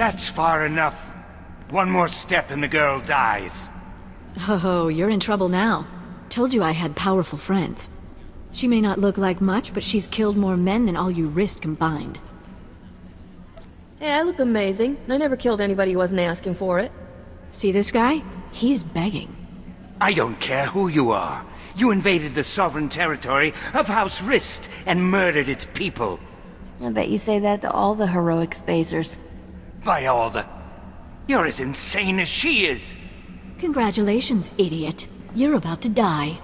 That's far enough. One more step and the girl dies. Oh, you're in trouble now. Told you I had powerful friends. She may not look like much, but she's killed more men than all you Rist combined. Hey, I look amazing. I never killed anybody who wasn't asking for it. See this guy? He's begging. I don't care who you are. You invaded the sovereign territory of House Rist and murdered its people. I bet you say that to all the heroic spacers. By all the... You're as insane as she is. Congratulations, idiot. You're about to die.